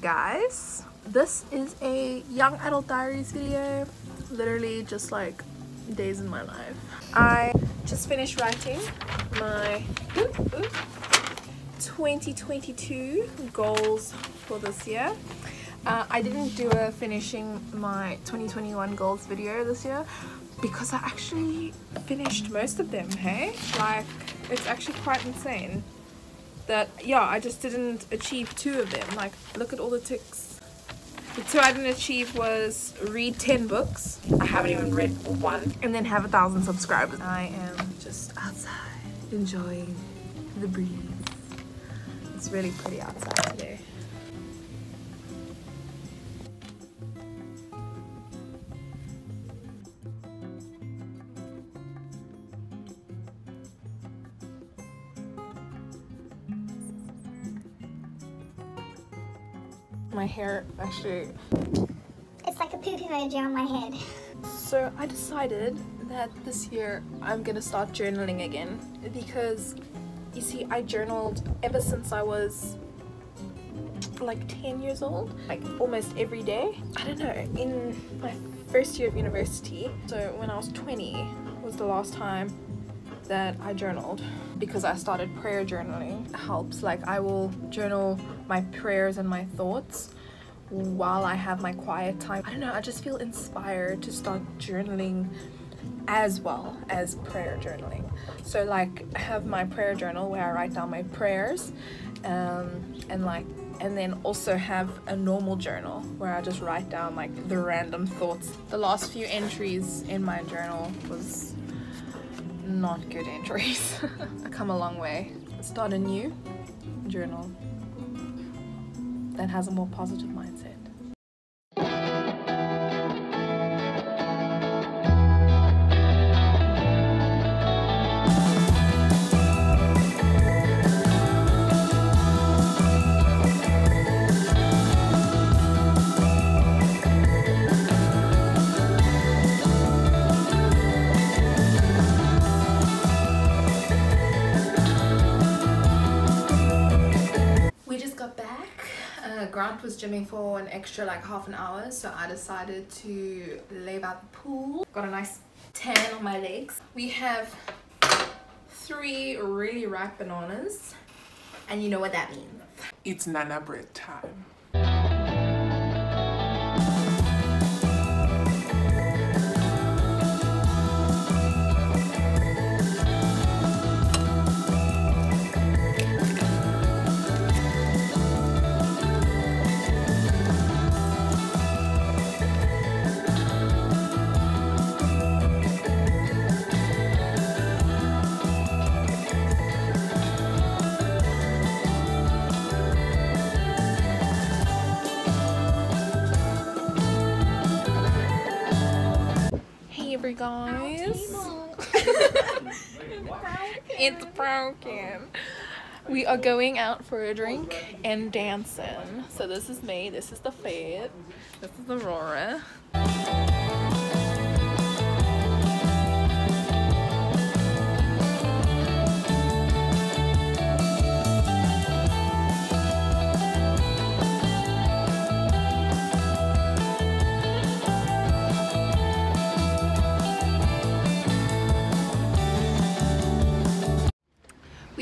guys. This is a young adult diaries video. Literally just like days in my life. I just finished writing my 2022 goals for this year. Uh, I didn't do a finishing my 2021 goals video this year because I actually finished most of them hey? Like it's actually quite insane that yeah I just didn't achieve two of them. Like look at all the ticks. The two I didn't achieve was read 10 books. I haven't even read one. And then have a thousand subscribers. I am just outside enjoying the breeze. It's really pretty outside today hair actually. It's like a poop emoji on my head. so I decided that this year I'm gonna start journaling again because you see I journaled ever since I was like 10 years old like almost every day. I don't know in my first year of university so when I was 20 was the last time that I journaled because I started prayer journaling. It helps like I will journal my prayers and my thoughts while I have my quiet time I don't know I just feel inspired to start journaling as well as prayer journaling so like I have my prayer journal where I write down my prayers um, and like and then also have a normal journal where I just write down like the random thoughts the last few entries in my journal was not good entries. I come a long way. Start a new journal that has a more positive mindset. Was gymming for an extra like half an hour, so I decided to lay by the pool. Got a nice tan on my legs. We have three really ripe bananas, and you know what that means. It's Nana bread time. Guys. it's broken. We are going out for a drink and dancing. So this is me, this is the Fed, this is Aurora.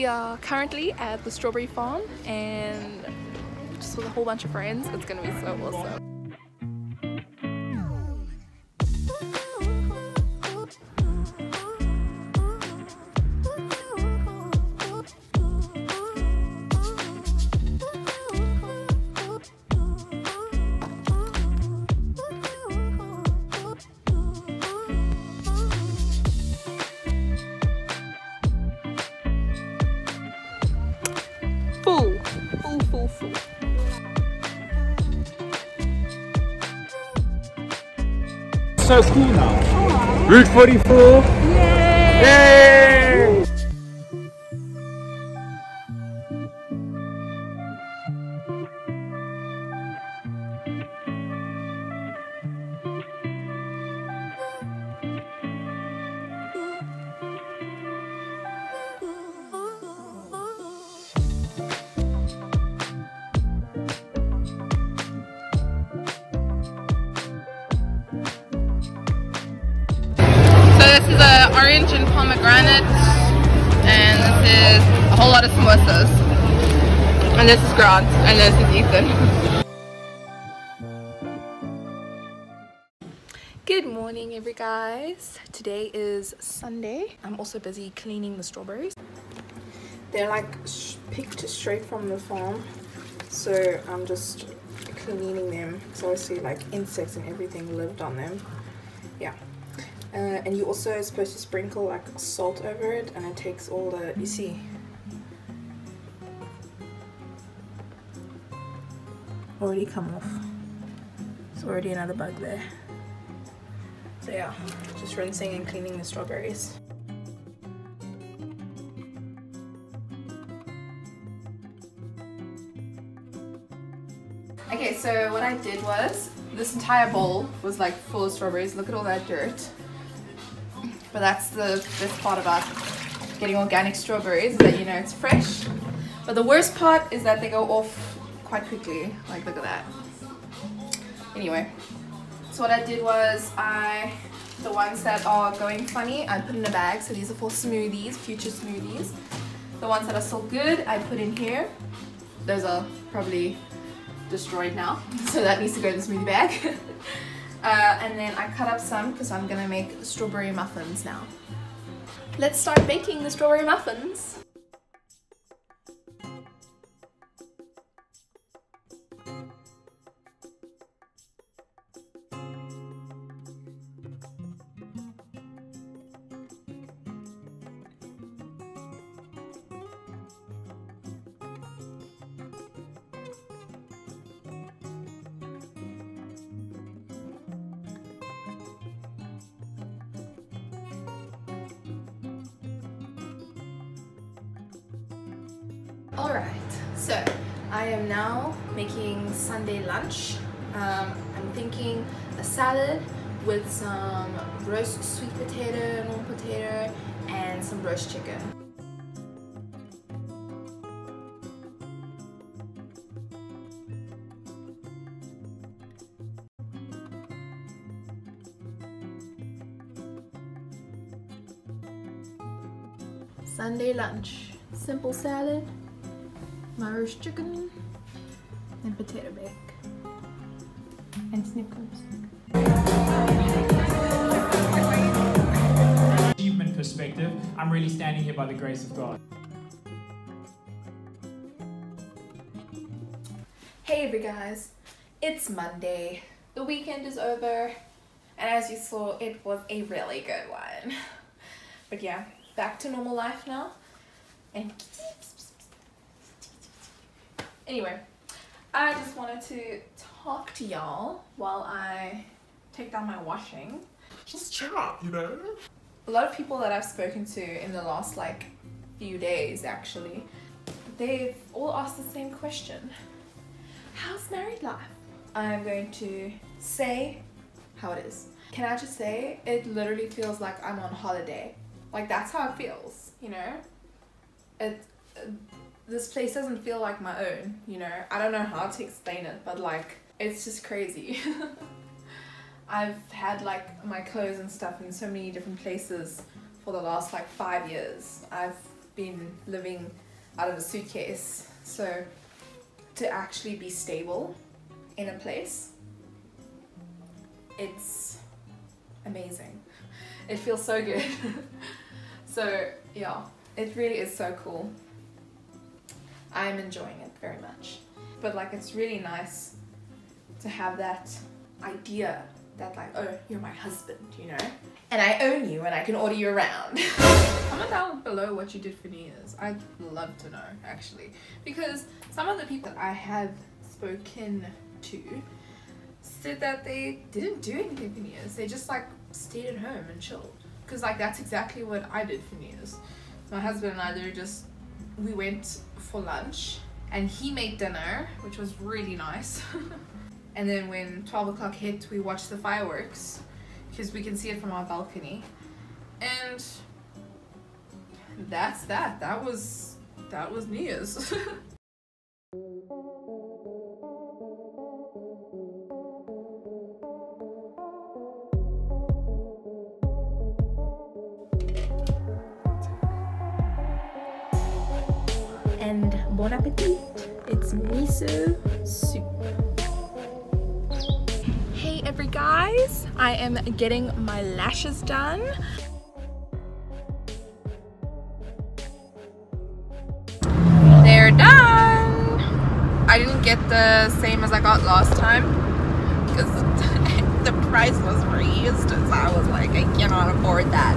We are currently at the strawberry farm and just with a whole bunch of friends. It's gonna be so awesome. So cool now. Oh. Route 44. Yay! This is a orange and pomegranate, and this is a whole lot of samosas. And this is Grant, and this is Ethan. Good morning, every guys. Today is Sunday. I'm also busy cleaning the strawberries. They're like picked straight from the farm, so I'm just cleaning them. So I see like insects and everything lived on them. Yeah. Uh, and you're also supposed to sprinkle like salt over it, and it takes all the you see. Already come off. It's already another bug there. So yeah, just rinsing and cleaning the strawberries. Okay, so what I did was, this entire bowl was like full of strawberries. Look at all that dirt. But that's the best part about getting organic strawberries, is that you know it's fresh. But the worst part is that they go off quite quickly. Like, look at that. Anyway, so what I did was I, the ones that are going funny, I put in a bag. So these are for smoothies, future smoothies. The ones that are still good, I put in here. Those are probably destroyed now. So that needs to go in the smoothie bag. uh, and then I cut up some because I'm gonna make strawberry muffins now. Let's start baking the strawberry muffins. Alright, so I am now making Sunday lunch. Um, I'm thinking a salad with some roast sweet potato, normal potato, and some roast chicken. Sunday lunch. Simple salad, my roast chicken, and potato bake. And Snickers. Achievement perspective, I'm really standing here by the grace of God. Hey every guys, it's Monday. The weekend is over, and as you saw, it was a really good one. But yeah, back to normal life now. And anyway, I just wanted to talk to y'all while I take down my washing. Just chat, you know? A lot of people that I've spoken to in the last like few days actually, they've all asked the same question. How's married life? I'm going to say how it is. Can I just say, it literally feels like I'm on holiday. Like that's how it feels, you know? It, uh, this place doesn't feel like my own, you know? I don't know how to explain it, but like, it's just crazy. I've had like my clothes and stuff in so many different places for the last like five years. I've been living out of a suitcase. So to actually be stable in a place, it's amazing. It feels so good. so yeah, it really is so cool. I'm enjoying it very much. But like it's really nice to have that idea that like, oh, you're my husband, you know? And I own you and I can order you around. Comment down below what you did for New Year's. I'd love to know, actually. Because some of the people that I have spoken to said that they didn't do anything for New Year's. They just like stayed at home and chilled. Because like that's exactly what I did for New Year's. My husband and I, they just, we went for lunch and he made dinner, which was really nice. and then when 12 o'clock hit, we watched the fireworks because we can see it from our balcony. And that's that. That was, that was New Year's. appetit. It's miso soup. Hey every guys, I am getting my lashes done. They're done. I didn't get the same as I got last time because the price was raised so I was like I cannot afford that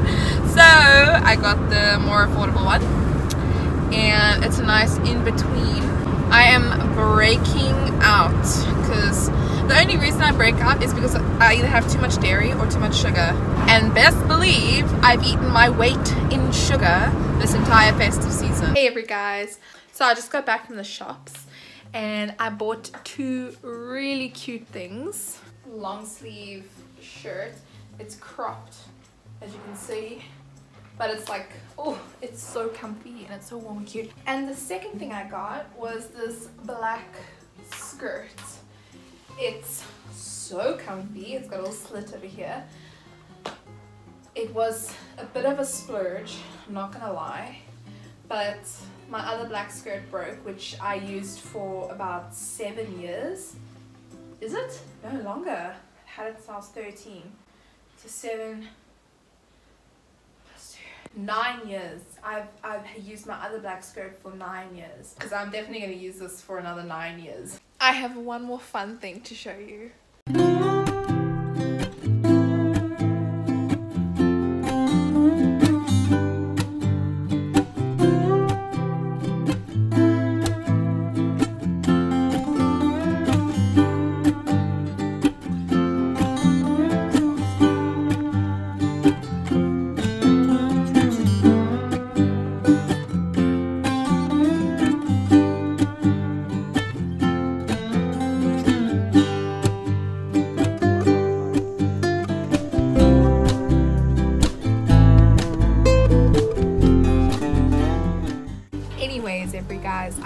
so I got the more affordable one it's a nice in-between. I am breaking out because the only reason I break out is because I either have too much dairy or too much sugar. And best believe I've eaten my weight in sugar this entire festive season. Hey every guys. So I just got back from the shops and I bought two really cute things. Long sleeve shirt. It's cropped, as you can see, but it's like, oh, it's so comfy and it's so warm and cute. And the second thing I got was this black skirt. It's so comfy. It's got a little slit over here. It was a bit of a splurge, I'm not gonna lie, but my other black skirt broke, which I used for about seven years is it? No longer. I had it since I was 13. So seven. Nine years. I've I've used my other black skirt for nine years. Because I'm definitely gonna use this for another nine years. I have one more fun thing to show you.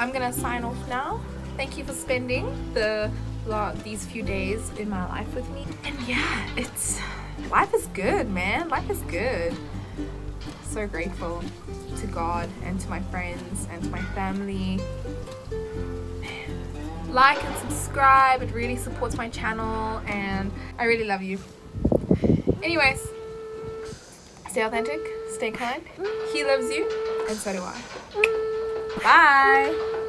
I'm gonna sign off now. Thank you for spending the these few days in my life with me. And yeah it's life is good man. Life is good. So grateful to god and to my friends and to my family. Like and subscribe. It really supports my channel and i really love you. Anyways stay authentic stay kind. He loves you and so do i Bye.